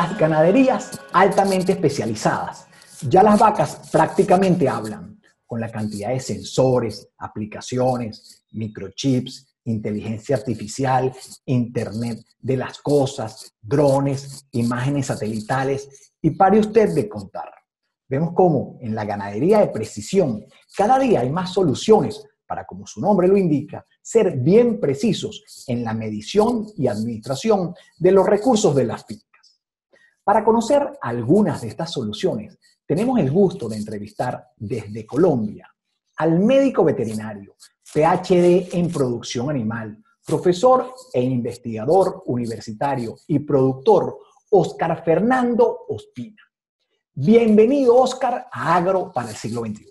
Las ganaderías altamente especializadas, ya las vacas prácticamente hablan con la cantidad de sensores, aplicaciones, microchips, inteligencia artificial, Internet de las cosas, drones, imágenes satelitales y pare usted de contar. Vemos cómo en la ganadería de precisión cada día hay más soluciones para, como su nombre lo indica, ser bien precisos en la medición y administración de los recursos de las. Para conocer algunas de estas soluciones, tenemos el gusto de entrevistar desde Colombia al médico veterinario, PhD en producción animal, profesor e investigador universitario y productor Oscar Fernando Ospina. Bienvenido, Oscar, a Agro para el siglo XXI.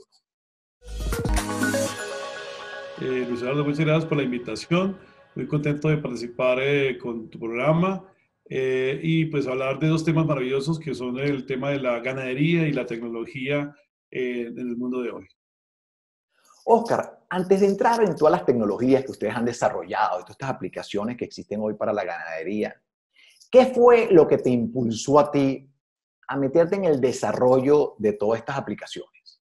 Eh, Luis Eduardo, muchas gracias por la invitación. Muy contento de participar eh, con tu programa eh, y pues hablar de dos temas maravillosos que son el tema de la ganadería y la tecnología eh, en el mundo de hoy. Oscar, antes de entrar en todas las tecnologías que ustedes han desarrollado y todas estas aplicaciones que existen hoy para la ganadería, ¿qué fue lo que te impulsó a ti a meterte en el desarrollo de todas estas aplicaciones?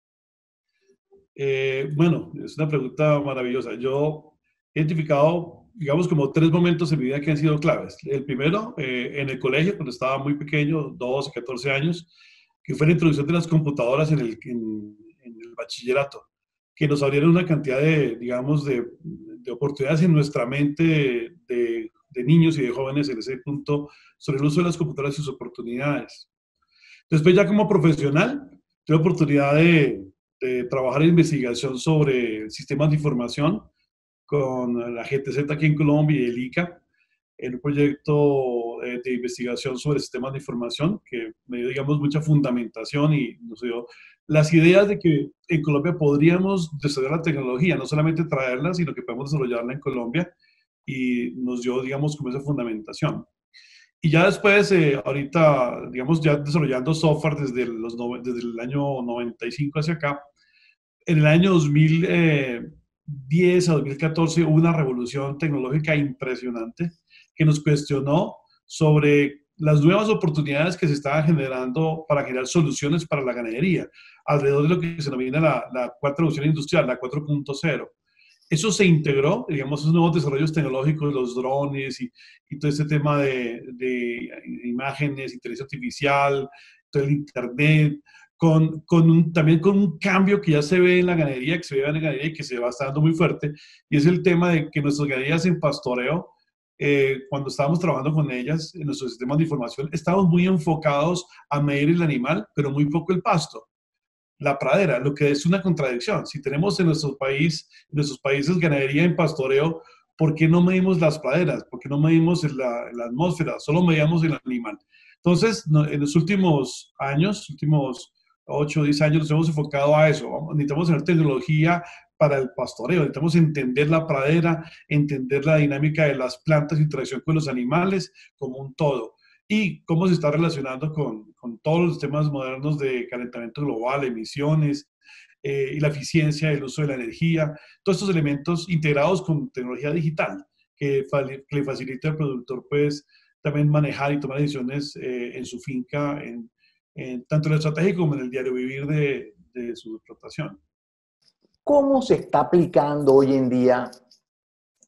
Eh, bueno, es una pregunta maravillosa. Yo he identificado, digamos, como tres momentos en mi vida que han sido claves. El primero, eh, en el colegio, cuando estaba muy pequeño, 12, 14 años, que fue la introducción de las computadoras en el, bachillerato, que nos abrieron una cantidad de, digamos, de, de oportunidades en nuestra mente de, niños y de jóvenes en ese punto sobre el uso de las computadoras y sus oportunidades. Después ya como profesional, tuve oportunidad de, trabajar en investigación sobre sistemas de información con la GTZ aquí en Colombia y el ICA, en un proyecto eh, de investigación sobre sistemas de información que me dio, digamos, mucha fundamentación y nos dio las ideas de que en Colombia podríamos desarrollar la tecnología, no solamente traerla, sino que podemos desarrollarla en Colombia y nos dio, digamos, como esa fundamentación. Y ya después, eh, ahorita, digamos, ya desarrollando software desde, los desde el año 95 hacia acá, en el año 2010 a 2014 hubo una revolución tecnológica impresionante que nos cuestionó sobre las nuevas oportunidades que se estaban generando para generar soluciones para la ganadería, alrededor de lo que se denomina la, la cuarta revolución industrial, la 4.0. Eso se integró, digamos, esos nuevos desarrollos tecnológicos, los drones y, y todo este tema de, de, imágenes, inteligencia artificial, todo el Internet, con, con un, también con un cambio que ya se ve en la ganadería, que se ve en la ganadería y que se va dando muy fuerte, y es el tema de que nuestras ganaderías en pastoreo, eh, cuando estábamos trabajando con ellas en nuestros sistemas de información, estábamos muy enfocados a medir el animal, pero muy poco el pasto la pradera, lo que es una contradicción. Si tenemos en nuestro país, en nuestros países ganadería en pastoreo, ¿por qué no medimos las praderas? ¿Por qué no medimos la, la atmósfera? Solo medíamos el animal. Entonces, en los últimos años, últimos 8 o 10 años, nos hemos enfocado a eso. Necesitamos tener tecnología para el pastoreo, necesitamos entender la pradera, entender la dinámica de las plantas, interacción con los animales como un todo y cómo se está relacionando con, con todos los temas modernos de calentamiento global, emisiones eh, y la eficiencia del uso de la energía, todos estos elementos integrados con tecnología digital que, que le facilita al productor pues también manejar y tomar decisiones eh, en su finca, en, tanto en el estratégico como en el diario vivir de, de su explotación. ¿Cómo se está aplicando hoy en día,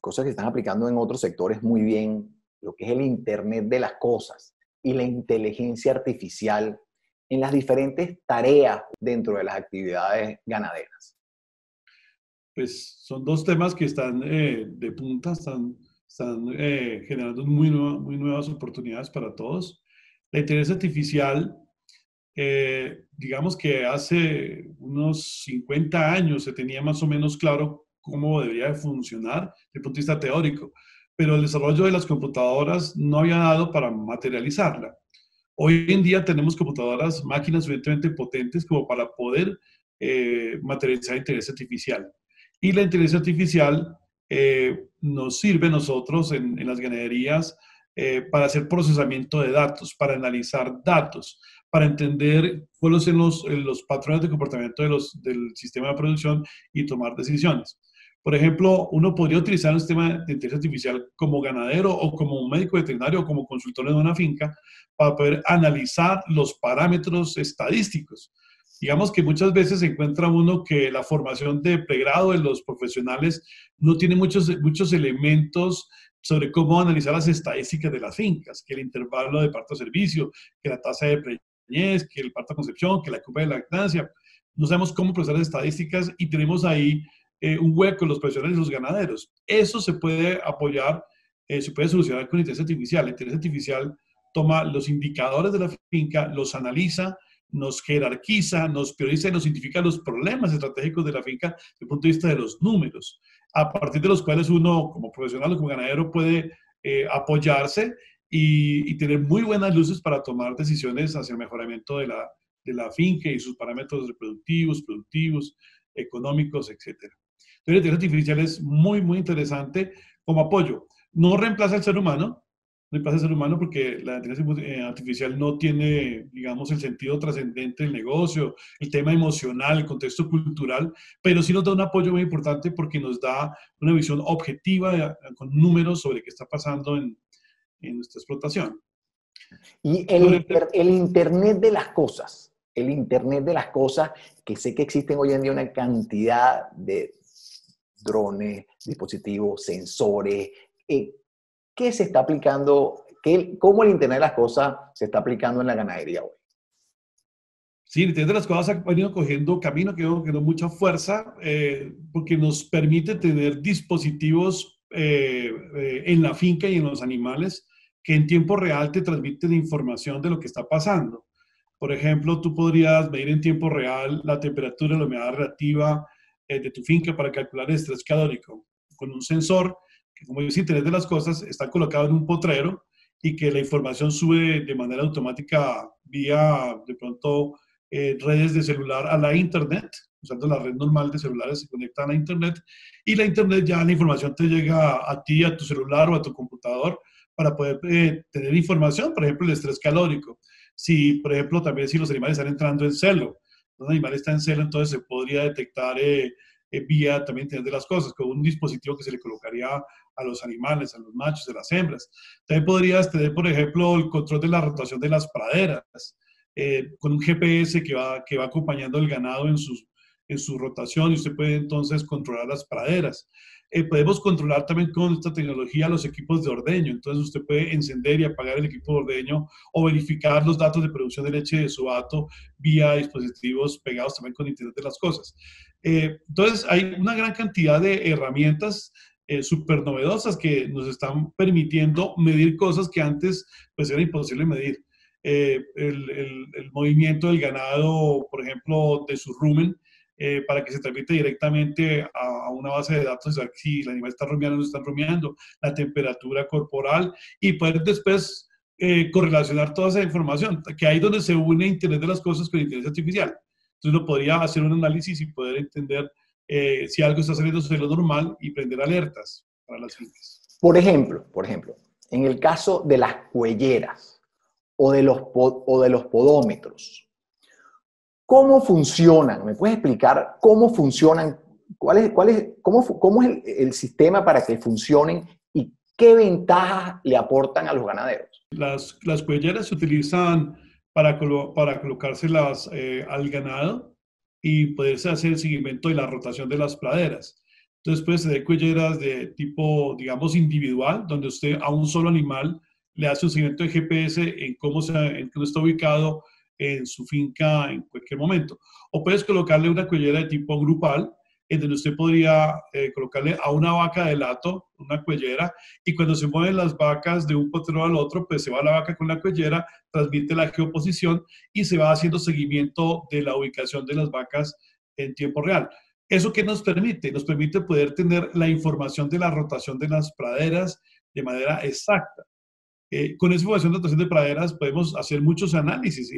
cosas que están aplicando en otros sectores muy bien, lo que es el Internet de las Cosas? y la inteligencia artificial en las diferentes tareas dentro de las actividades ganaderas? Pues son dos temas que están eh, de punta, están, están eh, generando muy, nueva, muy nuevas oportunidades para todos. La inteligencia artificial, eh, digamos que hace unos 50 años se tenía más o menos claro cómo debería de funcionar desde el punto de vista teórico pero el desarrollo de las computadoras no había dado para materializarla. Hoy en día tenemos computadoras, máquinas suficientemente potentes como para poder eh, materializar inteligencia artificial. Y la inteligencia artificial eh, nos sirve a nosotros en, en las ganaderías eh, para hacer procesamiento de datos, para analizar datos, para entender cuáles son los, los patrones de comportamiento de del sistema de producción y tomar decisiones. Por ejemplo, uno podría utilizar un sistema de inteligencia artificial como ganadero o como un médico veterinario o como consultor en una finca para poder analizar los parámetros estadísticos. Digamos que muchas veces se encuentra uno que la formación de pregrado de los profesionales no tiene muchos, muchos elementos sobre cómo analizar las estadísticas de las fincas, que el intervalo de parto servicio, que la tasa de que el parto concepción, que la curva de lactancia. No sabemos cómo procesar estadísticas y tenemos ahí eh, un hueco en los profesionales y los ganaderos. Eso se puede apoyar, eh, se puede solucionar con inteligencia artificial. La inteligencia artificial toma los indicadores de la finca, los analiza, nos jerarquiza, nos prioriza y nos identifica los problemas estratégicos de la finca desde el punto de vista de los números, a partir de los cuales uno como profesional o como ganadero puede eh, apoyarse y, y, tener muy buenas luces para tomar decisiones hacia el mejoramiento de la, de la finca y sus parámetros reproductivos, productivos, económicos, etcétera. La inteligencia artificial es muy, muy interesante como apoyo. No reemplaza al ser humano, no reemplaza al ser humano porque la inteligencia eh, artificial no tiene, digamos, el sentido trascendente del negocio, el tema emocional, el contexto cultural, pero sí nos da un apoyo muy importante porque nos da una visión objetiva eh, con números sobre qué está pasando en, en nuestra explotación. Y el, el Internet de las cosas, el Internet de las cosas, que sé que existen hoy en día una cantidad de drones, dispositivos, sensores. Eh, ¿Qué se está aplicando? Qué, ¿Cómo el Internet de las Cosas se está aplicando en la ganadería hoy? Sí, el Internet de las Cosas ha venido cogiendo camino, que cogiendo mucha fuerza, eh, porque nos permite tener dispositivos eh, en la finca y en los animales que en tiempo real te transmiten información de lo que está pasando. Por ejemplo, tú podrías medir en tiempo real la temperatura, la humedad relativa, eh, de tu finca para calcular el estrés calórico con un sensor que, como dice Internet de las Cosas, está colocado en un potrero y que la información sube de manera automática vía, de pronto, eh, redes de celular a la Internet, usando la red normal de celulares se conectan a Internet y la Internet ya la información te llega a, ti, a tu celular o a tu computador para poder eh, tener información, por ejemplo, el estrés calórico. Si, por ejemplo, también si los animales están entrando en celo, un animal está en celo, entonces se podría detectar eh, eh, vía también de las cosas, con un dispositivo que se le colocaría a los animales, a los machos, a las hembras. También podrías tener, por ejemplo, el control de la rotación de las praderas, eh, con un GPS que va, que va acompañando el ganado en, sus, en su rotación y usted puede entonces controlar las praderas. Eh, podemos controlar también con esta tecnología los equipos de ordeño. Entonces usted puede encender y apagar el equipo de ordeño o verificar los datos de producción de leche de su vato vía dispositivos pegados también con Internet de las Cosas. Eh, entonces hay una gran cantidad de herramientas eh, súper novedosas que nos están permitiendo medir cosas que antes pues era imposible medir. el, el, el, movimiento del ganado, por ejemplo, de su rumen, eh, para que se transmita directamente a, una base de datos, si el animal está rumiando o no está rumiando, la temperatura corporal y poder después eh, correlacionar toda esa información, que ahí es donde se une Internet de las cosas con inteligencia artificial. Entonces uno podría hacer un análisis y poder entender eh, si algo está saliendo de lo normal y prender alertas para las fincas. Por ejemplo, por ejemplo, en el caso de las cuelleras o de los, o de los podómetros, ¿Cómo funcionan? ¿Me puedes explicar cómo funcionan? ¿Cuál es, cuál es, cómo, ¿Cómo es el, sistema para que funcionen y qué ventajas le aportan a los ganaderos? Las, las cuelleras se utilizan para, para colocárselas eh, al ganado y poderse hacer el seguimiento y la rotación de las praderas. Entonces puede ser cuelleras de tipo, digamos, individual, donde usted a un solo animal le hace un seguimiento de GPS en cómo, se, en cómo está ubicado en su finca en cualquier momento. O puedes colocarle una cuellera de tipo grupal, en donde usted podría eh, colocarle a una vaca de lato una cuellera y cuando se mueven las vacas de un potrero al otro, pues se va la vaca con la cuellera, transmite la geoposición y se va haciendo seguimiento de la ubicación de las vacas en tiempo real. ¿Eso qué nos permite? Nos permite poder tener la información de la rotación de las praderas de manera exacta. Eh, con esa información de rotación de praderas podemos hacer muchos análisis,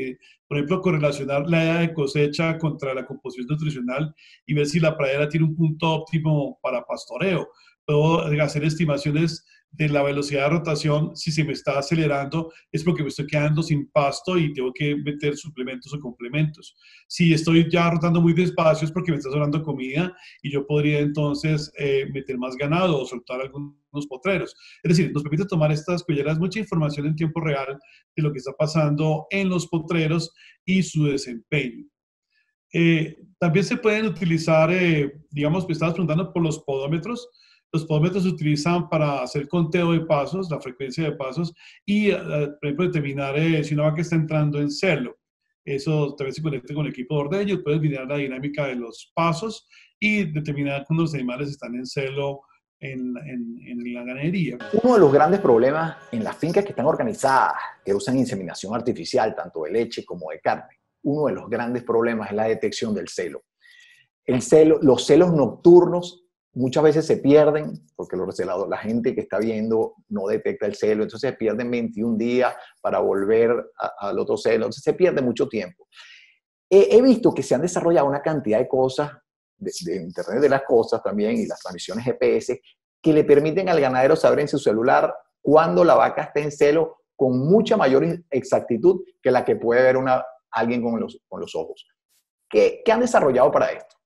por ejemplo, correlacionar la edad de cosecha contra la composición nutricional y ver si la pradera tiene un punto óptimo para pastoreo. Puedo hacer estimaciones de la velocidad de rotación, si se me está acelerando, es porque me estoy quedando sin pasto y tengo que meter suplementos o complementos. Si estoy ya rotando muy despacio, es porque me está sobrando comida y yo podría entonces eh, meter más ganado o soltar algunos potreros. Es decir, nos permite tomar estas cuelleras mucha información en tiempo real de lo que está pasando en los potreros y su desempeño. Eh, también se pueden utilizar, eh, digamos, me estabas preguntando por los podómetros. Los podómetros se utilizan para hacer conteo de pasos, la frecuencia de pasos, y, eh, por ejemplo, determinar si una vaca está entrando en celo. Eso también se conecta con el equipo de ordeño, puedes mirar la dinámica de los pasos y determinar cuando los animales están en celo en, en, la ganadería. Uno de los grandes problemas en las fincas que están organizadas, que usan inseminación artificial, tanto de leche como de carne, uno de los grandes problemas es la detección del celo. El celo los celos nocturnos muchas veces se pierden porque los recelados, la gente que está viendo no detecta el celo, entonces pierden 21 días para volver al otro celo, entonces se pierde mucho tiempo. He, visto que se han desarrollado una cantidad de cosas, de, de, Internet de las Cosas también y las transmisiones GPS, que le permiten al ganadero saber en su celular cuándo la vaca está en celo con mucha mayor exactitud que la que puede ver una, alguien con los, con los ojos. ¿Qué, ¿Qué, han desarrollado para esto?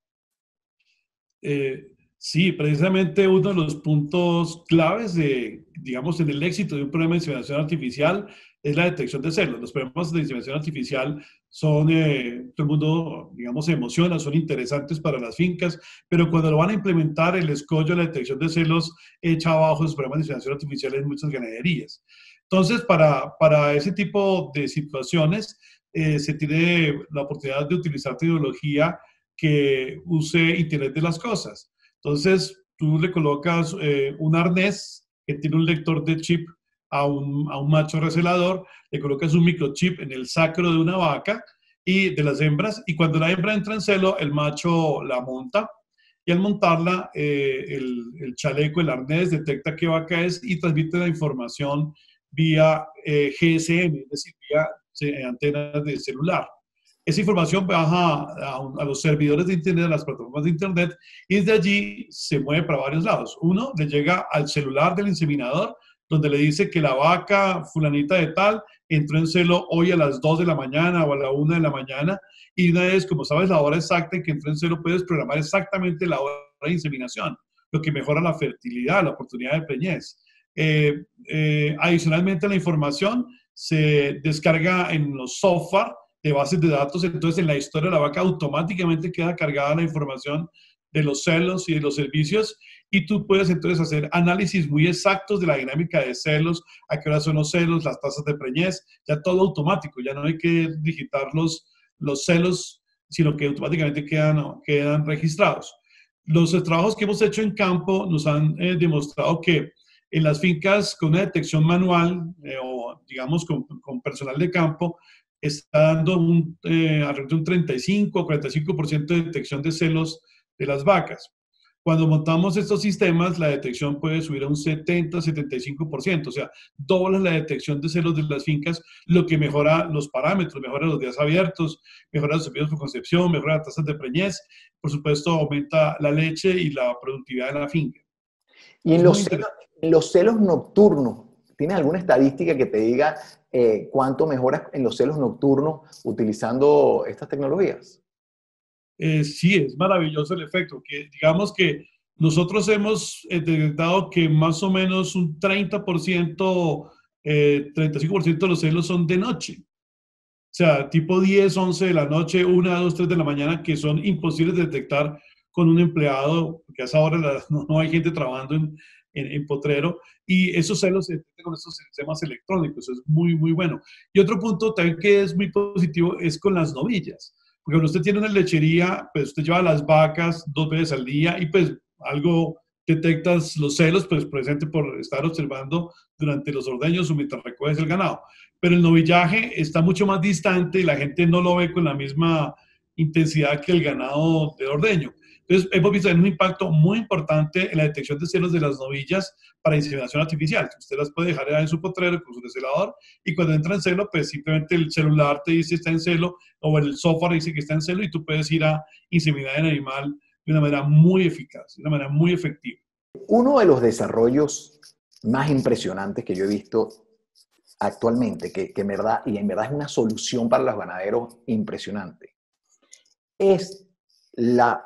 Eh, sí, precisamente uno de los puntos claves de, digamos, en el éxito de un programa de inseminación artificial es la detección de celos. Los programas de inseminación artificial son, eh, todo el mundo, digamos, se emociona, son interesantes para las fincas, pero cuando lo van a implementar, el escollo, la detección de celos, echa abajo los programas de inseminación artificial en muchas ganaderías. Entonces, para, para ese tipo de situaciones, eh, se tiene la oportunidad de utilizar tecnología que use Internet de las cosas. Entonces, tú le colocas eh, un arnés que tiene un lector de chip a un, a un, macho recelador, le colocas un microchip en el sacro de una vaca y de las hembras, y cuando la hembra entra en celo, el macho la monta, y al montarla, eh, el, el, chaleco, el arnés, detecta qué vaca es y transmite la información vía GSM, es decir, vía antenas de celular. Esa información baja a, los servidores de Internet, a las plataformas de Internet, y desde allí se mueve para varios lados. Uno, le llega al celular del inseminador, donde le dice que la vaca fulanita de tal entró en celo hoy a las 2 de la mañana o a la 1 de la mañana, y una vez, como sabes, la hora exacta en que entró en celo, puedes programar exactamente la hora de inseminación, lo que mejora la fertilidad, la oportunidad de preñez. Eh, eh, adicionalmente, la información se descarga en los software de bases de datos, entonces en la historia de la vaca automáticamente queda cargada la información de los celos y de los servicios y tú puedes entonces hacer análisis muy exactos de la dinámica de celos, a qué hora son los celos, las tasas de preñez, ya todo automático, ya no hay que digitar los, los celos, sino que automáticamente quedan, quedan registrados. Los trabajos que hemos hecho en campo nos han eh, demostrado que en las fincas con una detección manual eh, o, digamos, con, con, personal de campo, está dando un, eh, alrededor de un 35 o 45% de detección de celos de las vacas. Cuando montamos estos sistemas, la detección puede subir a un 70-75%, o sea, dobla la detección de celos de las fincas, lo que mejora los parámetros, mejora los días abiertos, mejora los servicios por concepción, mejora las tasas de preñez, por supuesto, aumenta la leche y la productividad de la finca. Y en los, celos, los celos nocturnos, ¿tienes alguna estadística que te diga eh, cuánto mejoras en los celos nocturnos utilizando estas tecnologías? Eh, sí, es maravilloso el efecto. Que digamos que nosotros hemos eh, detectado que más o menos un 30%, 35% de los celos son de noche. O sea, tipo 10, 11 de la noche, 1, 2, 3 de la mañana, que son imposibles de detectar con un empleado, porque a esa hora no, hay gente trabajando en, en, potrero, y esos celos se detectan con estos sistemas electrónicos, es muy, muy bueno. Y otro punto también que es muy positivo es con las novillas, porque cuando usted tiene una lechería, pues usted lleva las vacas dos veces al día y pues algo detectas los celos, pues presente por estar observando durante los ordeños o mientras recoges el ganado. Pero el novillaje está mucho más distante y la gente no lo ve con la misma intensidad que el ganado de ordeño. Entonces, hemos visto un impacto muy importante en la detección de celos de las novillas para inseminación artificial. Usted las puede dejar en su potrero con su descelador y cuando entra en celo, pues simplemente el celular te dice está en celo o el software dice que está en celo y tú puedes ir a inseminar el animal de una manera muy eficaz, de una manera muy efectiva. Uno de los desarrollos más impresionantes que yo he visto actualmente, que, en verdad, y en verdad es una solución para los ganaderos impresionante, es la,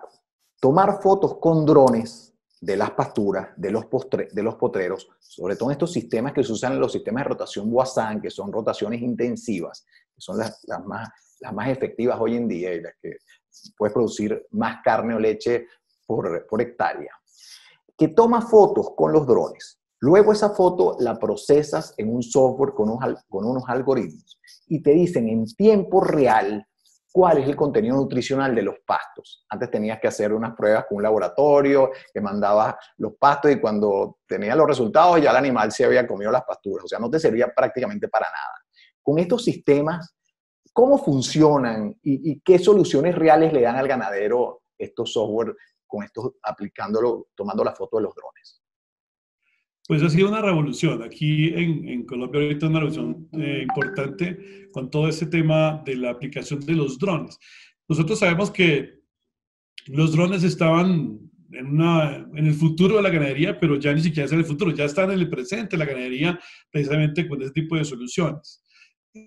tomar fotos con drones de las pasturas, de los, de los potreros, sobre todo en estos sistemas que se usan los sistemas de rotación Boissan, que son rotaciones intensivas, que son las, más, las más efectivas hoy en día y las que puedes producir más carne o leche por, por hectárea, que toma fotos con los drones. Luego esa foto la procesas en un software con unos, con unos algoritmos y te dicen en tiempo real cuál es el contenido nutricional de los pastos. Antes tenías que hacer unas pruebas con un laboratorio que mandaba los pastos y cuando tenía los resultados ya el animal se había comido las pasturas, o sea, no te servía prácticamente para nada. Con estos sistemas, ¿cómo funcionan y, qué soluciones reales le dan al ganadero estos software con estos aplicándolo, tomando la foto de los drones? Pues ha sido una revolución. Aquí en, en Colombia ahorita una revolución eh, importante con todo este tema de la aplicación de los drones. Nosotros sabemos que los drones estaban en, una, en el futuro de la ganadería, pero ya ni siquiera es en el futuro, ya están en el presente la ganadería precisamente con este tipo de soluciones.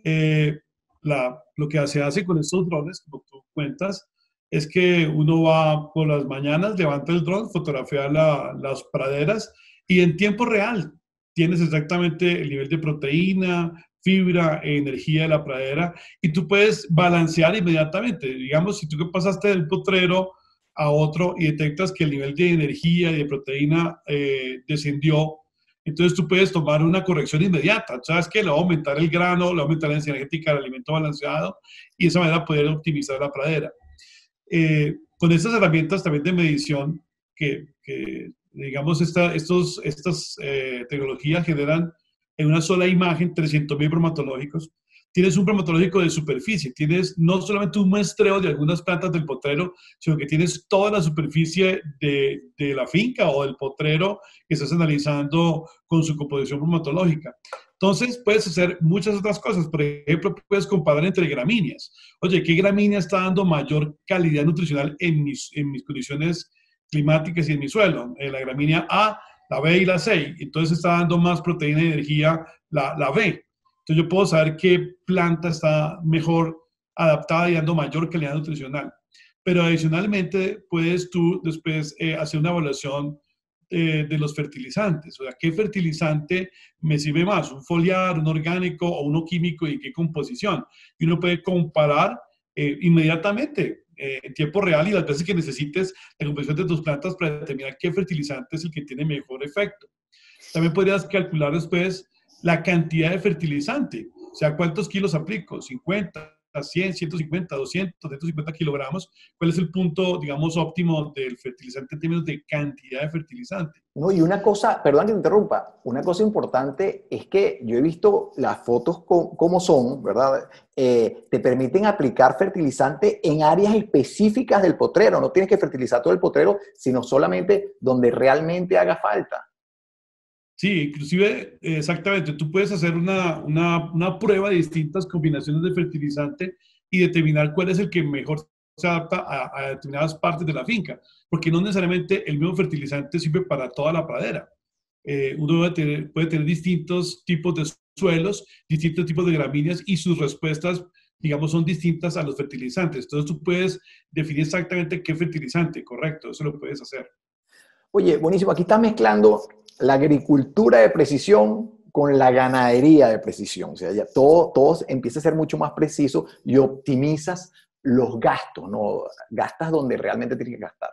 Eh, la, lo que se hace con estos drones, como tú cuentas, es que uno va por las mañanas, levanta el dron, fotografía las praderas y en tiempo real tienes exactamente el nivel de proteína, fibra, energía de la pradera y tú puedes balancear inmediatamente. Digamos, si tú pasaste del potrero a otro y detectas que el nivel de energía y de proteína eh, descendió, entonces tú puedes tomar una corrección inmediata. Sabes que le va a aumentar el grano, le va a aumentar la energética del alimento balanceado y de esa manera poder optimizar la pradera. Eh, con estas herramientas también de medición que, que digamos, esta, estas eh, tecnologías generan en una sola imagen 300.000 bromatológicos. Tienes un bromatológico de superficie, tienes no solamente un muestreo de algunas plantas del potrero, sino que tienes toda la superficie de, de la finca o del potrero que estás analizando con su composición bromatológica. Entonces, puedes hacer muchas otras cosas. Por ejemplo, puedes comparar entre gramíneas. Oye, ¿qué gramínea está dando mayor calidad nutricional en mis, en mis condiciones climáticas y en mi suelo, eh, la gramínea A, la B y la C. Entonces está dando más proteína y energía la, la B. Entonces yo puedo saber qué planta está mejor adaptada y dando mayor calidad nutricional. Pero adicionalmente puedes tú después eh, hacer una evaluación eh, de los fertilizantes. O sea, ¿qué fertilizante me sirve más? ¿Un foliar, un orgánico o uno químico y qué composición? Y uno puede comparar inmediatamente eh, en tiempo real y las veces que necesites la composición de tus plantas para determinar qué fertilizante es el que tiene mejor efecto. También podrías calcular después la cantidad de fertilizante, o sea, cuántos kilos aplico, 50, 100, 150, 200, 250 kilogramos, ¿cuál es el punto, digamos, óptimo del fertilizante en términos de cantidad de fertilizante? No, y una cosa, perdón que te interrumpa, una cosa importante es que yo he visto las fotos como son, ¿verdad? Eh, te permiten aplicar fertilizante en áreas específicas del potrero, no tienes que fertilizar todo el potrero, sino solamente donde realmente haga falta. Sí, inclusive, exactamente, tú puedes hacer una, una, una, prueba de distintas combinaciones de fertilizante y determinar cuál es el que mejor se adapta a, determinadas partes de la finca, porque no necesariamente el mismo fertilizante sirve para toda la pradera. Eh, uno puede tener, puede tener distintos tipos de suelos, distintos tipos de gramíneas y sus respuestas, digamos, son distintas a los fertilizantes. Entonces tú puedes definir exactamente qué fertilizante, correcto, eso lo puedes hacer. Oye, buenísimo, aquí está mezclando la agricultura de precisión con la ganadería de precisión. O sea, ya todo, todo empieza a ser mucho más preciso y optimizas los gastos, ¿no? Gastas donde realmente tienes que gastar.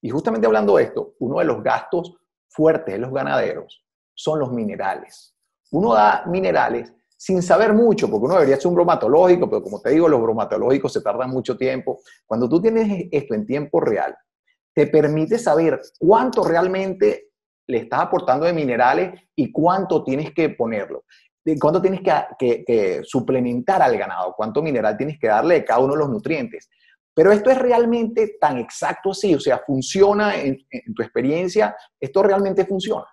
Y justamente hablando de esto, uno de los gastos fuertes de los ganaderos son los minerales. Uno da minerales sin saber mucho, porque uno debería ser un bromatológico, pero como te digo, los bromatológicos se tardan mucho tiempo. Cuando tú tienes esto en tiempo real, te permite saber cuánto realmente le estás aportando de minerales y cuánto tienes que ponerlo. Cuánto tienes que, suplementar al ganado, cuánto mineral tienes que darle de cada uno de los nutrientes. Pero esto es realmente tan exacto así, o sea, funciona en, tu experiencia, esto realmente funciona.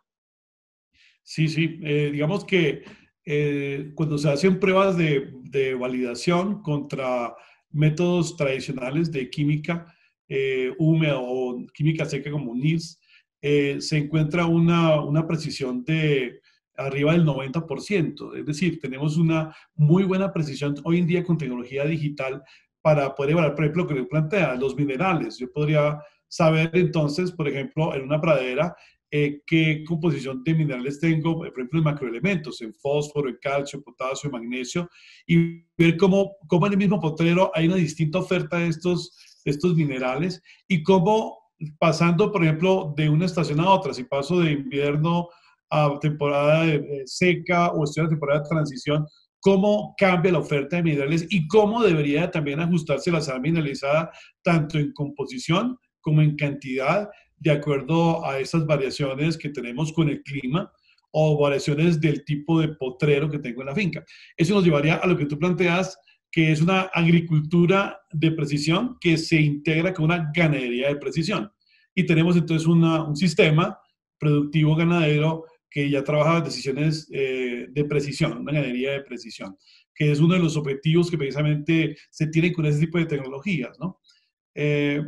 Sí, sí, eh, digamos que eh, cuando se hacen pruebas de, de, validación contra métodos tradicionales de química eh, húmeda o química seca como NIRS, eh, se encuentra una, una precisión de arriba del 90%. Es decir, tenemos una muy buena precisión hoy en día con tecnología digital para poder evaluar, por ejemplo, lo que plantea, los minerales. Yo podría saber entonces, por ejemplo, en una pradera, eh, qué composición de minerales tengo, por ejemplo, en macroelementos, en fósforo, en calcio, potasio, magnesio, y ver cómo, cómo en el mismo potrero hay una distinta oferta de estos, de estos minerales y cómo pasando, por ejemplo, de una estación a otra, si paso de invierno a temporada seca o estoy en temporada de transición, cómo cambia la oferta de minerales y cómo debería también ajustarse la sal mineralizada tanto en composición como en cantidad de acuerdo a esas variaciones que tenemos con el clima o variaciones del tipo de potrero que tengo en la finca. Eso nos llevaría a lo que tú planteas, que es una agricultura de precisión que se integra con una ganadería de precisión. Y tenemos entonces un sistema productivo ganadero que ya trabaja decisiones eh, de precisión, una ganadería de precisión, que es uno de los objetivos que precisamente se tienen con ese tipo de tecnologías, ¿no? Eh,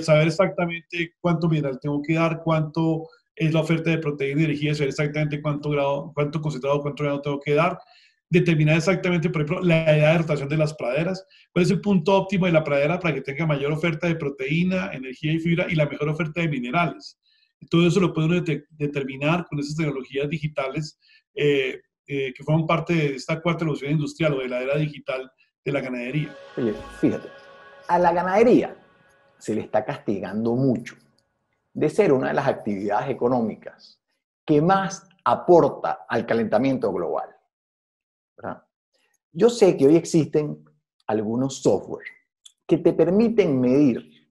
saber exactamente cuánto mineral tengo que dar, cuánto es la oferta de proteína y energía, saber exactamente cuánto grado, cuánto concentrado, cuánto grado tengo que dar, determinar exactamente, por ejemplo, la edad de rotación de las praderas, cuál es el punto óptimo de la pradera para que tenga mayor oferta de proteína, energía y fibra y la mejor oferta de minerales. Todo eso lo puede determinar con esas tecnologías digitales eh, eh, que forman parte de esta cuarta revolución industrial o de la era digital de la ganadería. Oye, fíjate, a la ganadería se le está castigando mucho de ser una de las actividades económicas que más aporta al calentamiento global. Yo sé que hoy existen algunos software que te permiten medir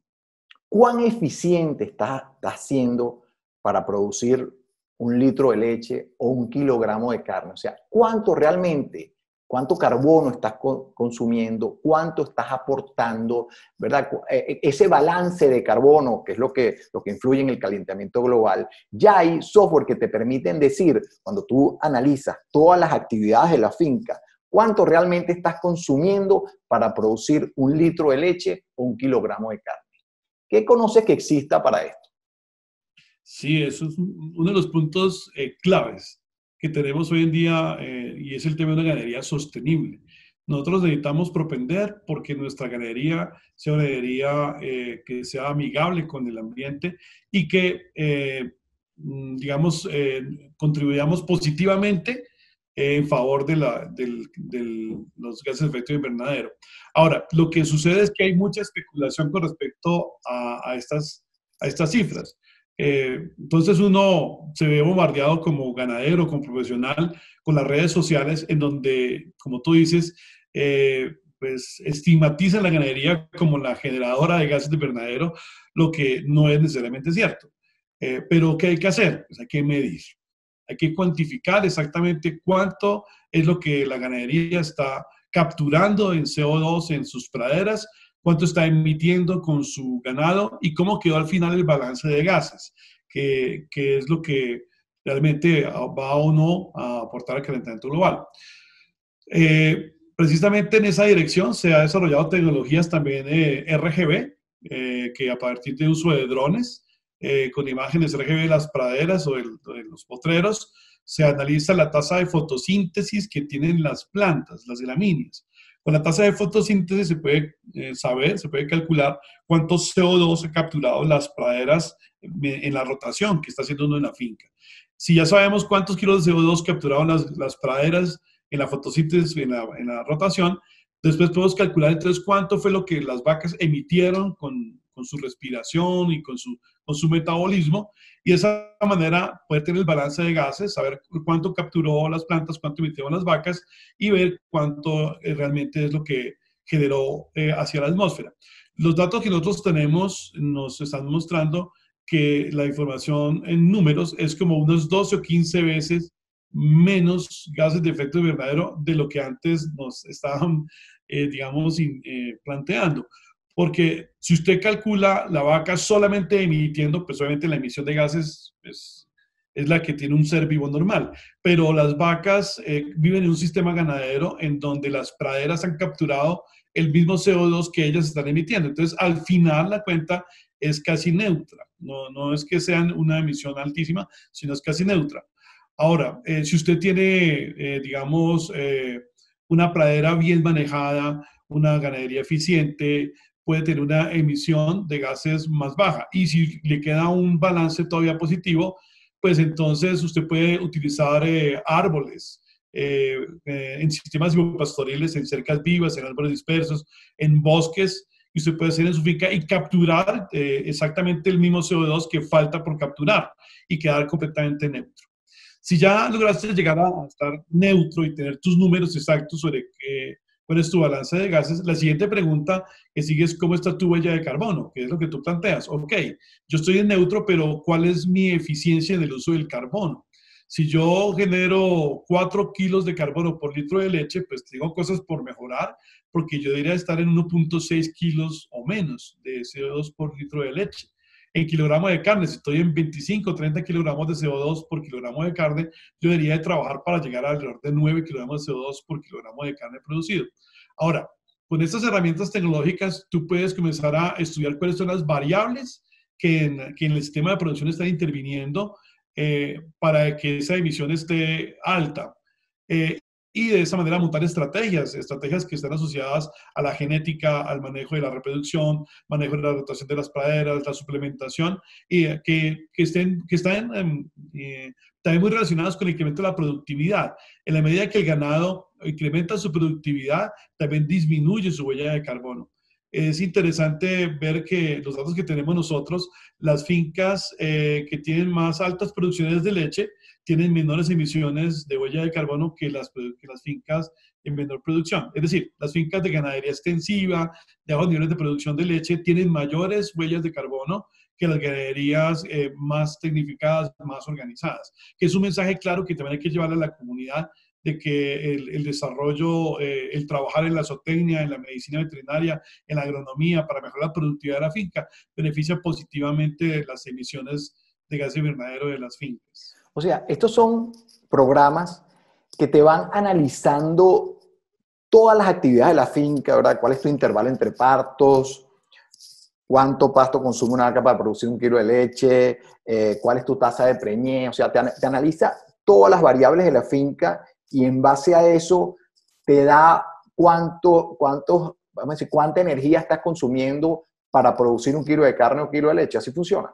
cuán eficiente estás, estás siendo para producir un litro de leche o un kilogramo de carne. O sea, cuánto realmente, cuánto carbono estás consumiendo, cuánto estás aportando, ¿verdad? E, e, ese balance de carbono, que es lo que, lo que influye en el calentamiento global, ya hay software que te permiten decir, cuando tú analizas todas las actividades de la finca, cuánto realmente estás consumiendo para producir un litro de leche o un kilogramo de carne. ¿Qué conoces que exista para esto? Sí, eso es uno de los puntos eh, claves que tenemos hoy en día eh, y es el tema de una ganadería sostenible. Nosotros necesitamos propender porque nuestra ganadería sea una ganadería eh, que sea amigable con el ambiente y que, mm, digamos, contribuyamos positivamente en favor de, la, los gases de efecto invernadero. Ahora, lo que sucede es que hay mucha especulación con respecto a, estas, a estas cifras. Eh, entonces uno se ve bombardeado como ganadero, como profesional, con las redes sociales en donde, como tú dices, eh, pues estigmatizan la ganadería como la generadora de gases de invernadero, lo que no es necesariamente cierto. Eh, pero ¿qué hay que hacer? Pues hay que medir, hay que cuantificar exactamente cuánto es lo que la ganadería está capturando en CO2 en sus praderas cuánto está emitiendo con su ganado y cómo quedó al final el balance de gases, que, que es lo que realmente va o no a aportar al calentamiento global. Eh, precisamente en esa dirección se ha desarrollado tecnologías también eh, RGB, eh, que a partir de uso de drones, con imágenes RGB de las praderas o de, de los potreros, se analiza la tasa de fotosíntesis que tienen las plantas, las gramíneas. Con la tasa de fotosíntesis se puede eh, saber, se puede calcular cuánto CO2 ha capturado las praderas en la rotación que está haciendo uno en la finca. Si ya sabemos cuántos kilos de CO2 capturaron las, praderas en la fotosíntesis, en la, en la rotación, después podemos calcular entonces cuánto fue lo que las vacas emitieron con, con su respiración y con su, con su metabolismo y de esa manera poder tener el balance de gases, saber cuánto capturó las plantas, cuánto emitieron las vacas y ver cuánto eh, realmente es lo que generó eh, hacia la atmósfera. Los datos que nosotros tenemos nos están mostrando que la información en números es como unos 12 o 15 veces menos gases de efecto invernadero de lo que antes nos estaban, eh, digamos, planteando. Porque si usted calcula la vaca solamente emitiendo, pues obviamente la emisión de gases es, es la que tiene un ser vivo normal. Pero las vacas eh, viven en un sistema ganadero en donde las praderas han capturado el mismo CO2 que ellas están emitiendo. Entonces, al final la cuenta es casi neutra. No, no es que sean una emisión altísima, sino es casi neutra. Ahora, eh, si usted tiene, eh, digamos, eh, una pradera bien manejada, una ganadería eficiente, puede tener una emisión de gases más baja. Y si le queda un balance todavía positivo, pues entonces usted puede utilizar árboles, en sistemas pastoriles, en cercas vivas, en árboles dispersos, en bosques, y usted puede hacer en su finca y capturar exactamente el mismo CO2 que falta por capturar y quedar completamente neutro. Si ya lograste llegar a estar neutro y tener tus números exactos sobre qué, cuál es tu balance de gases, la siguiente pregunta que sigue es cómo está tu huella de carbono, que es lo que tú planteas. Ok, yo estoy en neutro, pero ¿cuál es mi eficiencia en el uso del carbono? Si yo genero 4 kilos de carbono por litro de leche, pues tengo cosas por mejorar, porque yo debería estar en 1.6 kilos o menos de CO2 por litro de leche en kilogramo de carne. Si estoy en 25 30 kilogramos de CO2 por kilogramo de carne, yo debería de trabajar para llegar alrededor de 9 kilogramos de CO2 por kilogramo de carne producido. Ahora, con estas herramientas tecnológicas, tú puedes comenzar a estudiar cuáles son las variables que en, que en el sistema de producción están interviniendo eh, para que esa emisión esté alta. Eh, y de esa manera montar estrategias, estrategias que están asociadas a la genética, al manejo de la reproducción, manejo de la rotación de las praderas, la suplementación, y que, que estén, que están em, eh, también muy relacionadas con el incremento de la productividad. En la medida que el ganado incrementa su productividad, también disminuye su huella de carbono. Es interesante ver que los datos que tenemos nosotros, las fincas eh, que tienen más altas producciones de leche, tienen menores emisiones de huella de carbono que las, que las fincas en menor producción. Es decir, las fincas de ganadería extensiva, de bajos niveles de producción de leche, tienen mayores huellas de carbono que las ganaderías eh, más tecnificadas, más organizadas. Que es un mensaje claro que también hay que llevarle a la comunidad de que el, desarrollo, eh, el trabajar en la zootecnia, en la medicina veterinaria, en la agronomía para mejorar la productividad de la finca, beneficia positivamente las emisiones de gas invernadero de las fincas. O sea, estos son programas que te van analizando todas las actividades de la finca, ¿verdad? ¿Cuál es tu intervalo entre partos? ¿Cuánto pasto consume una vaca para producir un kilo de leche? Eh, ¿Cuál es tu tasa de preñez? O sea, te, analiza todas las variables de la finca y en base a eso te da cuánto, vamos a decir, cuánta energía estás consumiendo para producir un kilo de carne o un kilo de leche. Así funciona.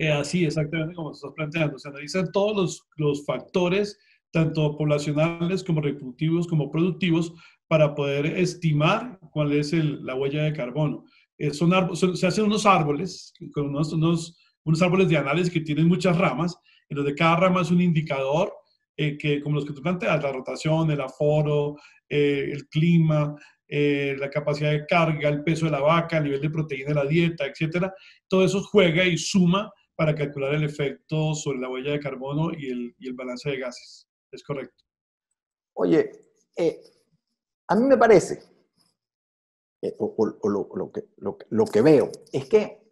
Eh, así, exactamente como estás planteando. Se analizan todos los, los, factores, tanto poblacionales como reproductivos como productivos, para poder estimar cuál es el, la huella de carbono. Eh, son, se hacen unos árboles, con unos, unos, unos, árboles de análisis que tienen muchas ramas, en donde cada rama es un indicador, eh, que, como los que tú planteas, la rotación, el aforo, el clima, la capacidad de carga, el peso de la vaca, el nivel de proteína de la dieta, etcétera. Todo eso juega y suma para calcular el efecto sobre la huella de carbono y el, el balance de gases. Es correcto. Oye, eh, a mí me parece, eh, o, lo, que, lo, que, veo, es que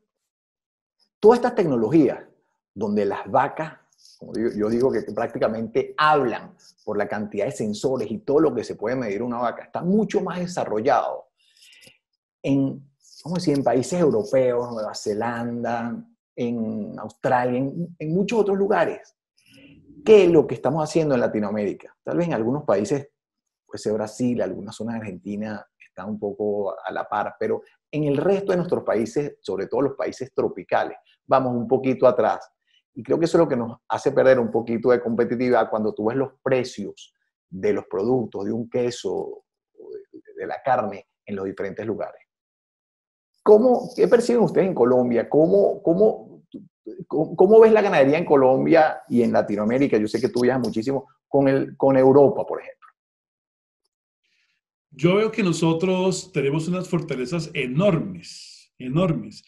todas estas tecnologías donde las vacas, como yo, digo que prácticamente hablan por la cantidad de sensores y todo lo que se puede medir una vaca, está mucho más desarrollado en, vamos decir, en países europeos, Nueva Zelanda, en Australia, en, muchos otros lugares, que lo que estamos haciendo en Latinoamérica. Tal vez en algunos países, puede ser Brasil, algunas zonas de Argentina están un poco a la par, pero en el resto de nuestros países, sobre todo los países tropicales, vamos un poquito atrás. Y creo que eso es lo que nos hace perder un poquito de competitividad cuando tú ves los precios de los productos, de un queso, de la carne en los diferentes lugares. ¿Cómo, ¿Qué perciben ustedes en Colombia? ¿Cómo, cómo, cómo, ves la ganadería en Colombia y en Latinoamérica? Yo sé que tú viajas muchísimo con, el, con Europa, por ejemplo. Yo veo que nosotros tenemos unas fortalezas enormes, enormes,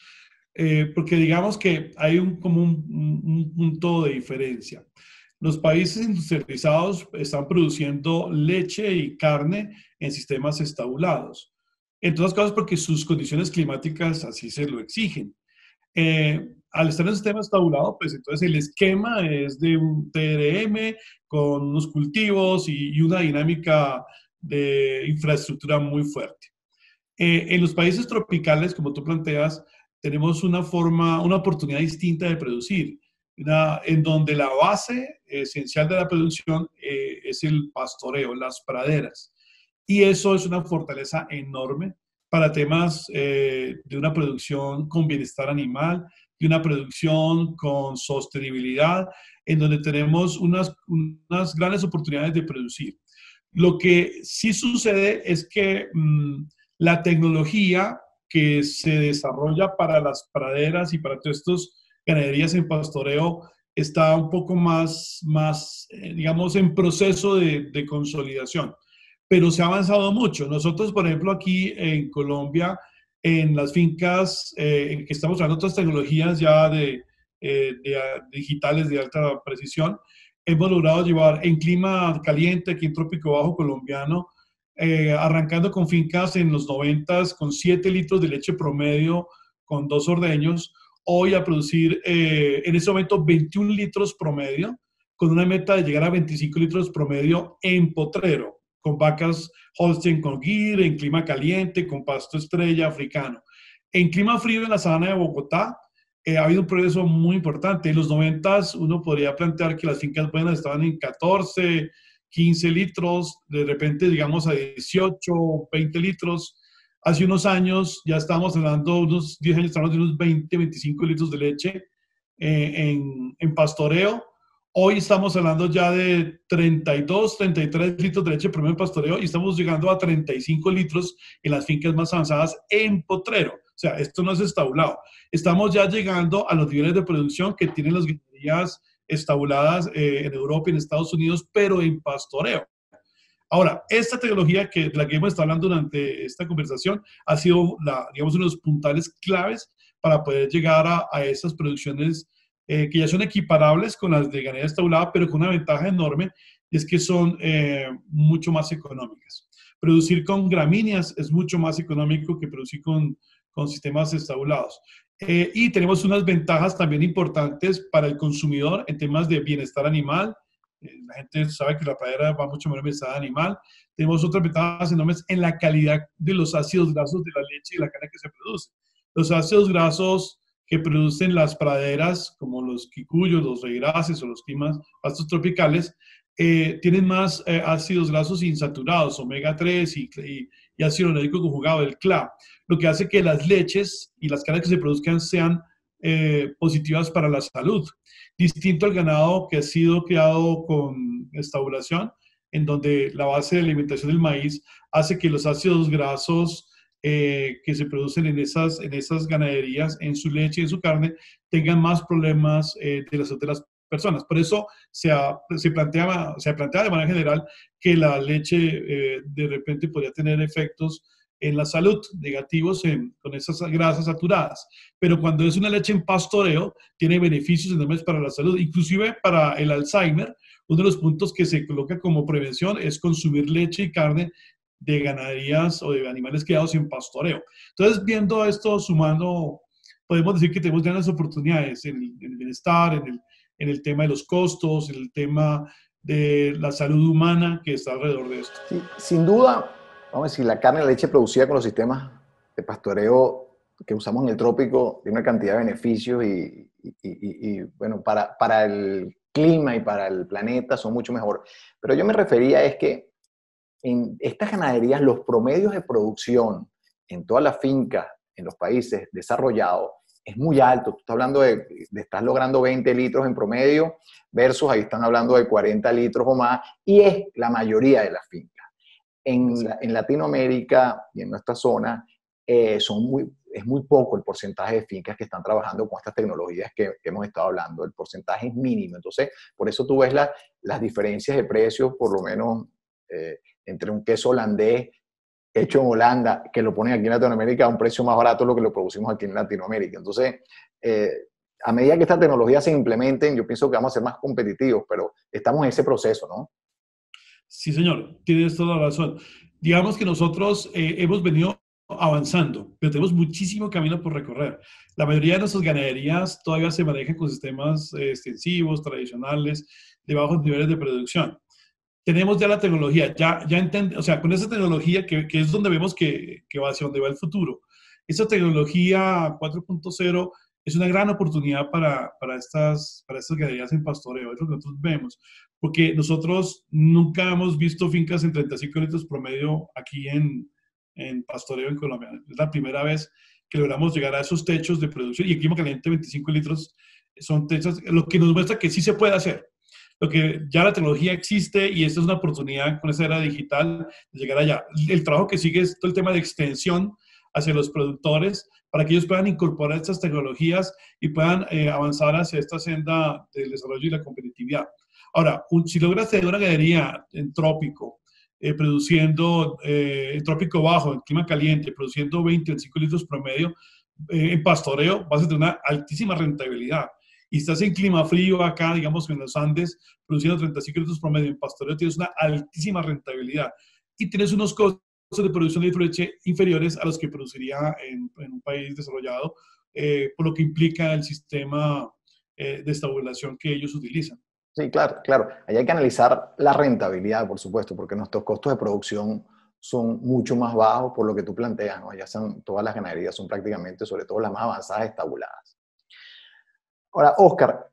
eh, porque digamos que hay un, punto de diferencia. Los países industrializados están produciendo leche y carne en sistemas estabulados. Entre otras cosas porque sus condiciones climáticas así se lo exigen. Eh, al estar en un sistema estabulado, pues entonces el esquema es de un TRM con unos cultivos y, una dinámica de infraestructura muy fuerte. Eh, en los países tropicales, como tú planteas, tenemos una forma, una oportunidad distinta de producir, en donde la base esencial de la producción eh, es el pastoreo, las praderas. Y eso es una fortaleza enorme para temas eh, de una producción con bienestar animal, de una producción con sostenibilidad, en donde tenemos unas, unas grandes oportunidades de producir. Lo que sí sucede es que mm, la tecnología que se desarrolla para las praderas y para todos estos ganaderías en pastoreo está un poco más, más eh, digamos, en proceso de, consolidación, pero se ha avanzado mucho. Nosotros, por ejemplo, aquí en Colombia, en las fincas eh, en que estamos usando otras tecnologías ya de, eh, de, digitales de alta precisión, hemos logrado llevar en clima caliente, aquí en trópico bajo colombiano, eh, arrancando con fincas en los 90 con 7 litros de leche promedio con dos ordeños, hoy a producir eh, en ese momento 21 litros promedio, con una meta de llegar a 25 litros promedio en potrero, con vacas Holstein con Gir, en clima caliente, con pasto estrella africano. En clima frío en la sabana de Bogotá, eh, ha habido un progreso muy importante. En los 90 uno podría plantear que las fincas buenas estaban en 14, 15 litros, de repente digamos a 18, 20 litros. Hace unos años ya estábamos hablando, unos 10 años, estamos de unos 20, 25 litros de leche eh, en, pastoreo. Hoy estamos hablando ya de 32, 33 litros de leche promedio en pastoreo y estamos llegando a 35 litros en las fincas más avanzadas en potrero. O sea, esto no es estabulado. Estamos ya llegando a los niveles de producción que tienen las ganaderías estabuladas eh, en Europa y en Estados Unidos, pero en pastoreo. Ahora, esta tecnología que, de la que hemos estado hablando durante esta conversación ha sido, la, digamos, uno de los puntales claves para poder llegar a, a esas producciones eh, que ya son equiparables con las de ganadería estabulada, pero con una ventaja enorme, y es que son eh, mucho más económicas. Producir con gramíneas es mucho más económico que producir con, con sistemas estabulados. Eh, y tenemos unas ventajas también importantes para el consumidor en temas de bienestar animal. Eh, la gente sabe que la pradera va mucho mejor bienestar animal. Tenemos otras ventajas enormes en la calidad de los ácidos grasos de la leche y la carne que se produce. Los ácidos grasos que producen las praderas, como los quicuyos, los regrases o los climas, pastos tropicales, eh, tienen más ácidos grasos insaturados, omega 3 y, y, y ácido oleico conjugado, el CLA lo que hace que las leches y las carnes que se produzcan sean eh, positivas para la salud. Distinto al ganado que ha sido criado con estabulación, en donde la base de alimentación del maíz hace que los ácidos grasos eh, que se producen en esas, en esas ganaderías, en su leche y en su carne, tengan más problemas eh, de la salud de las personas. Por eso se, se, planteaba, se plantea de manera general que la leche de repente podría tener efectos en la salud, negativos con esas grasas saturadas. Pero cuando es una leche en pastoreo, tiene beneficios enormes para la salud, inclusive para el Alzheimer. Uno de los puntos que se coloca como prevención es consumir leche y carne de ganaderías o de animales criados en pastoreo. Entonces, viendo esto, sumando, podemos decir que tenemos grandes oportunidades en el, bienestar, en el, en el tema de los costos, en el tema de la salud humana que está alrededor de esto. sin duda, vamos a decir, la carne y la leche producida con los sistemas de pastoreo que usamos en el trópico tiene una cantidad de beneficios y, y, bueno, para, para, el clima y para el planeta son mucho mejor. Pero yo me refería es que en estas ganaderías los promedios de producción en todas las fincas en los países desarrollados es muy alto. Tú estás hablando de, de estás logrando 20 litros en promedio versus ahí están hablando de 40 litros o más y es la mayoría de las fincas en, Latinoamérica y en nuestra zona eh, son muy, es muy poco el porcentaje de fincas que están trabajando con estas tecnologías que, hemos estado hablando. El porcentaje es mínimo. Entonces, por eso tú ves las diferencias de precios, por lo menos eh, entre un queso holandés hecho en Holanda, que lo ponen aquí en Latinoamérica a un precio más barato de lo que lo producimos aquí en Latinoamérica. Entonces, eh, a medida que estas tecnologías se implementen, yo pienso que vamos a ser más competitivos, pero estamos en ese proceso, ¿no? Sí, señor, tienes toda la razón. Digamos que nosotros eh, hemos venido avanzando, pero tenemos muchísimo camino por recorrer. La mayoría de nuestras ganaderías todavía se manejan con sistemas eh, extensivos, tradicionales, de bajos niveles de producción. Tenemos ya la tecnología, ya, ya o sea, con esa tecnología que, que es donde vemos que, que, va hacia donde va el futuro. esa tecnología 4.0 es una gran oportunidad para, para, estas, para estas ganaderías en pastoreo, es lo que nosotros vemos, porque nosotros nunca hemos visto fincas en 35 litros promedio aquí en, en pastoreo en Colombia. Es la primera vez que logramos llegar a esos techos de producción y el clima caliente 25 litros son techos, lo que nos muestra que sí se puede hacer. Lo que ya la tecnología existe y esta es una oportunidad con esa era digital de llegar allá. El trabajo que sigue es todo el tema de extensión hacia los productores para que ellos puedan incorporar estas tecnologías y puedan eh, avanzar hacia esta senda del desarrollo y la competitividad. Ahora, si logras tener una ganadería en trópico, eh, produciendo eh, en trópico bajo, en clima caliente, produciendo 20 25 litros promedio, en pastoreo vas a tener una altísima rentabilidad. Y estás en clima frío acá, digamos, en los Andes, produciendo 35 litros promedio en pastoreo, tienes una altísima rentabilidad. Y tienes unos costos de producción de leche inferiores a los que produciría en, un país desarrollado, eh, por lo que implica el sistema eh, de estabilización que ellos utilizan. Sí, claro, claro. Ahí hay que analizar la rentabilidad, por supuesto, porque nuestros costos de producción son mucho más bajos por lo que tú planteas, ¿no? Ya son, todas las ganaderías son prácticamente, sobre todo las más avanzadas, estabuladas. Ahora, Oscar,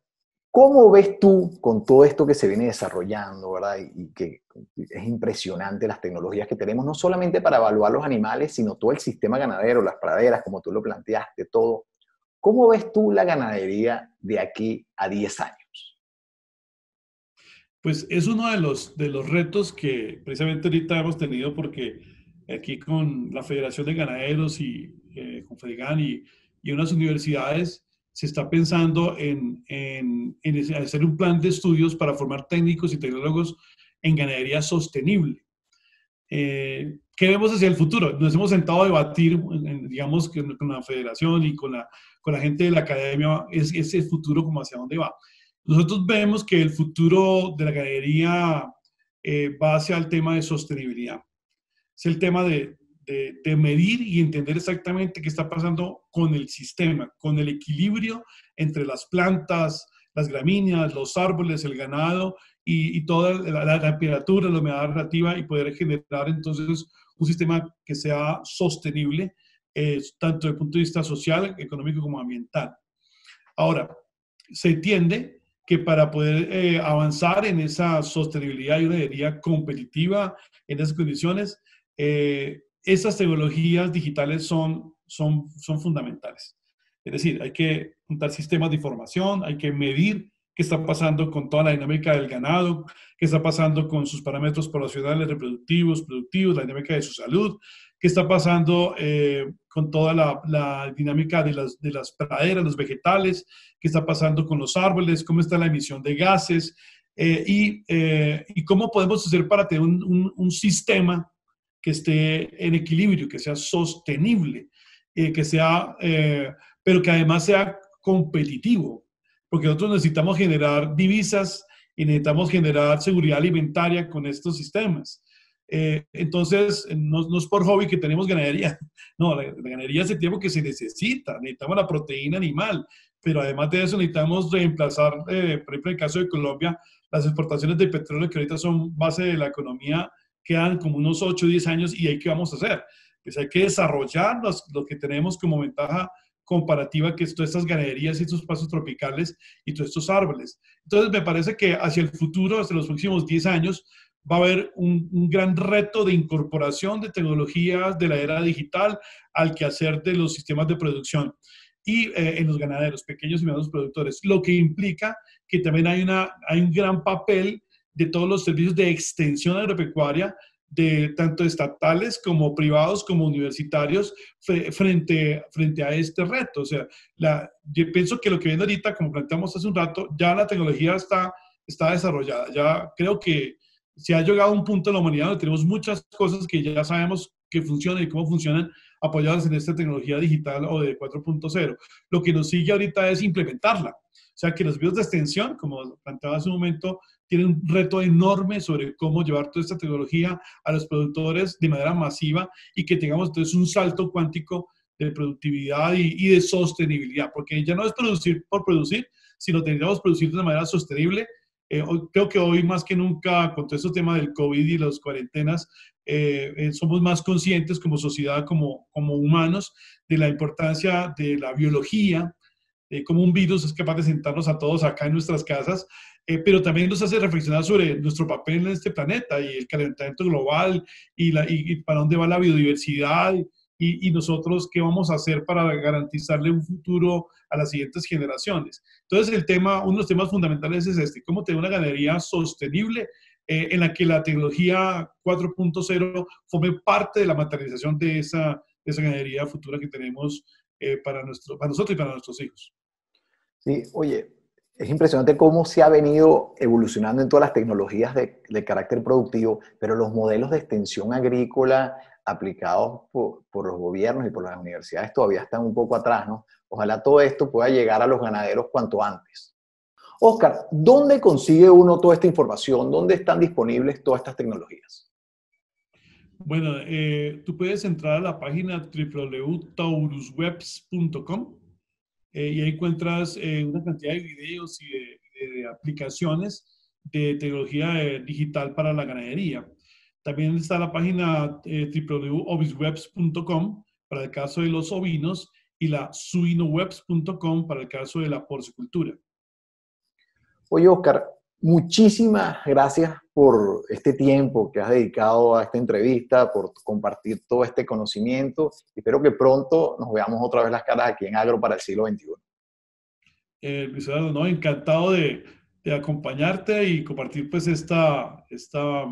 ¿Cómo ves tú con todo esto que se viene desarrollando, verdad? Y, que es impresionante las tecnologías que tenemos, no solamente para evaluar los animales, sino todo el sistema ganadero, las praderas, como tú lo planteaste, todo. ¿Cómo ves tú la ganadería de aquí a 10 años? Pues es uno de los, de los retos que precisamente ahorita hemos tenido porque aquí con la Federación de Ganaderos y eh, con Fedegan y, y unas universidades se está pensando en, hacer un plan de estudios para formar técnicos y tecnólogos en ganadería sostenible. Eh, ¿Qué vemos hacia el futuro? Nos hemos sentado a debatir, digamos, con la federación y con la, con la gente de la academia, es, ese futuro como hacia dónde va. Nosotros vemos que el futuro de la ganadería eh, va hacia el tema de sostenibilidad. Es el tema de, de, medir y entender exactamente qué está pasando con el sistema, con el equilibrio entre las plantas, las gramíneas, los árboles, el ganado y, toda la, temperatura, la humedad relativa y poder generar entonces un sistema que sea sostenible, eh, tanto desde el punto de vista social, económico como ambiental. Ahora, se entiende que para poder eh, avanzar en esa sostenibilidad y una competitiva en esas condiciones, eh, esas tecnologías digitales son, son, son fundamentales. Es decir, hay que juntar sistemas de información, hay que medir qué está pasando con toda la dinámica del ganado, qué está pasando con sus parámetros poblacionales, reproductivos, productivos, la dinámica de su salud, qué está pasando eh, con toda la, dinámica de las, de las, praderas, los vegetales, qué está pasando con los árboles, cómo está la emisión de gases eh, y, eh, y, cómo podemos hacer para tener un, un sistema que esté en equilibrio, que sea sostenible, eh, que sea, eh, pero que además sea competitivo, porque nosotros necesitamos generar divisas y necesitamos generar seguridad alimentaria con estos sistemas. Eh, entonces, no, no, es por hobby que tenemos ganadería, no, la, ganadería es el tiempo que se necesita, necesitamos la proteína animal, pero además de eso necesitamos reemplazar, por ejemplo, en el caso de Colombia, las exportaciones de petróleo que ahorita son base de la economía quedan como unos 8 o 10 años y ahí qué vamos a hacer. Pues hay que desarrollar lo que tenemos como ventaja comparativa que es todas estas ganaderías y estos pasos tropicales y todos estos árboles. Entonces me parece que hacia el futuro, hacia los próximos 10 años, va a haber un, un, gran reto de incorporación de tecnologías de la era digital al quehacer de los sistemas de producción y eh, en los ganaderos, pequeños y medianos productores, lo que implica que también hay, una, hay un gran papel de todos los servicios de extensión agropecuaria, de tanto estatales como privados como universitarios frente, frente a este reto. O sea, la, yo pienso que lo que viene ahorita, como planteamos hace un rato, ya la tecnología está, está desarrollada. Ya creo que se ha llegado a un punto en la humanidad donde tenemos muchas cosas que ya sabemos que funcionan y cómo funcionan apoyadas en esta tecnología digital o de 4.0. Lo que nos sigue ahorita es implementarla. O sea, que los videos de extensión, como planteaba hace un momento, tienen un reto enorme sobre cómo llevar toda esta tecnología a los productores de manera masiva y que tengamos entonces un salto cuántico de productividad y, de sostenibilidad, porque ya no es producir por producir, sino tendríamos que producir de manera sostenible. Eh, creo que hoy más que nunca, con todo este tema del COVID y las cuarentenas, eh, eh, somos más conscientes como sociedad, como, como humanos, de la importancia de la biología, de cómo un virus es capaz de sentarnos a todos acá en nuestras casas, pero también nos hace reflexionar sobre nuestro papel en este planeta y el calentamiento global y, la, y para dónde va la biodiversidad y, nosotros qué vamos a hacer para garantizarle un futuro a las siguientes generaciones. Entonces, el tema, uno de los temas fundamentales es este, cómo tener una ganadería sostenible eh, en la que la tecnología 4.0 forme parte de la materialización de esa, de esa ganadería futura que tenemos eh, para, nuestro, para nosotros y para nuestros hijos. Sí, oye, es impresionante cómo se ha venido evolucionando en todas las tecnologías de, carácter productivo, pero los modelos de extensión agrícola aplicados por, los gobiernos y por las universidades todavía están un poco atrás, ¿no? Ojalá todo esto pueda llegar a los ganaderos cuanto antes. Oscar, ¿dónde consigue uno toda esta información? ¿Dónde están disponibles todas estas tecnologías? Bueno, eh, tú puedes entrar a la página www.tauruswebs.com eh, y ahí encuentras eh, una cantidad de videos y de, de aplicaciones de tecnología digital para la ganadería. También está la página eh, www.oviswebs.com para el caso de los ovinos y la suinowebs.com para el caso de la porcicultura. Oye, Oscar, muchísimas gracias por este tiempo que has dedicado a esta entrevista, por compartir todo este conocimiento. Espero que pronto nos veamos otra vez las caras aquí en Agro para el siglo XXI. Eh, Luis Eduardo, no, encantado de, acompañarte y compartir pues esta, esta,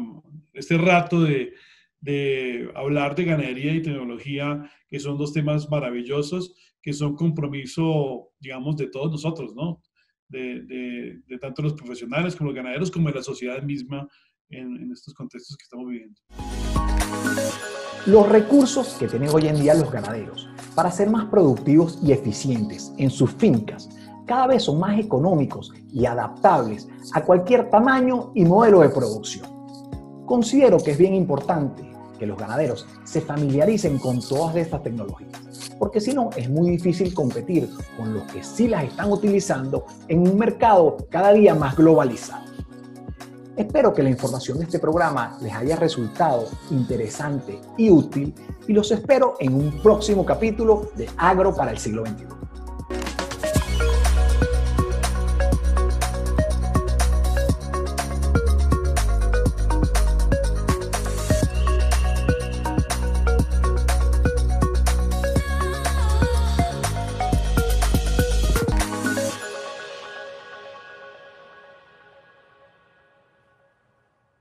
este rato de, de hablar de ganadería y tecnología, que son dos temas maravillosos, que son compromiso, digamos, de todos nosotros, ¿no? De, de, de tanto los profesionales como los ganaderos, como de la sociedad misma en, en estos contextos que estamos viviendo. Los recursos que tienen hoy en día los ganaderos para ser más productivos y eficientes en sus fincas cada vez son más económicos y adaptables a cualquier tamaño y modelo de producción. Considero que es bien importante que los ganaderos se familiaricen con todas estas tecnologías, porque si no es muy difícil competir con los que sí las están utilizando en un mercado cada día más globalizado. Espero que la información de este programa les haya resultado interesante y útil y los espero en un próximo capítulo de Agro para el siglo XXI.